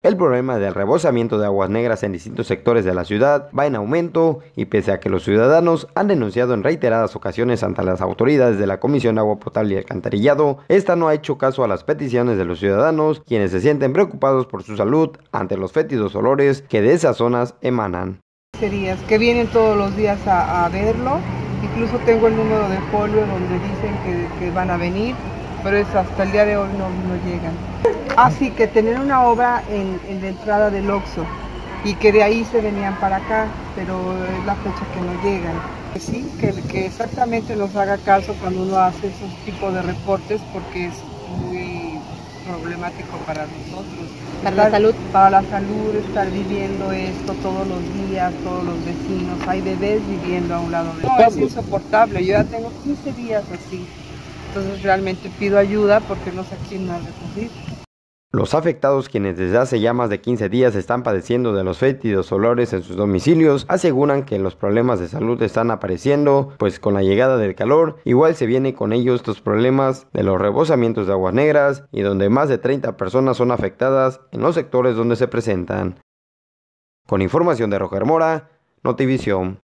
El problema del rebosamiento de aguas negras en distintos sectores de la ciudad va en aumento y pese a que los ciudadanos han denunciado en reiteradas ocasiones ante las autoridades de la Comisión de Agua Potable y Alcantarillado, esta no ha hecho caso a las peticiones de los ciudadanos, quienes se sienten preocupados por su salud ante los fétidos olores que de esas zonas emanan. Que vienen todos los días a, verlo, incluso tengo el número de folio donde dicen que, van a venir, pero es hasta el día de hoy no llegan. Así que tener una obra en, la entrada del Oxo y que de ahí se venían para acá, pero es la fecha que no llegan. Sí, que, exactamente nos haga caso cuando uno hace esos tipos de reportes porque es muy problemático para nosotros. ¿Para la salud? Para la salud, estar viviendo esto todos los días, todos los vecinos. Hay bebés viviendo a un lado de No, es insoportable. Yo ya tengo 15 días así. Entonces realmente pido ayuda porque no sé a quién más recurrir. Los afectados, quienes desde hace ya más de 15 días están padeciendo de los fétidos olores en sus domicilios, aseguran que los problemas de salud están apareciendo, pues con la llegada del calor, igual se viene con ellos estos problemas de los rebosamientos de aguas negras y donde más de 30 personas son afectadas en los sectores donde se presentan. Con información de Roger Mora, Notivisión.